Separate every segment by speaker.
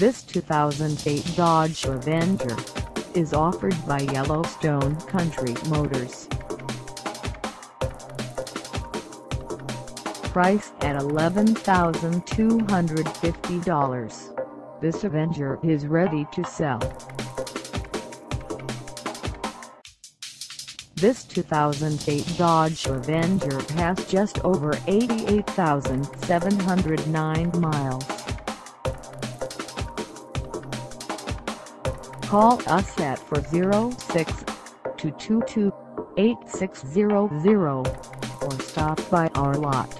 Speaker 1: This 2008 Dodge Avenger is offered by Yellowstone Country Motors. Price at $11,250. This Avenger is ready to sell. This 2008 Dodge Avenger has just over 88,709 miles. Call us at 406-222-8600 or stop by our lot.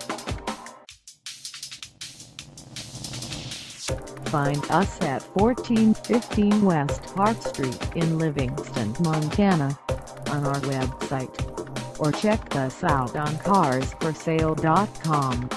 Speaker 1: Find us at 1415 West Park Street in Livingston, Montana on our website or check us out on carsforsale.com.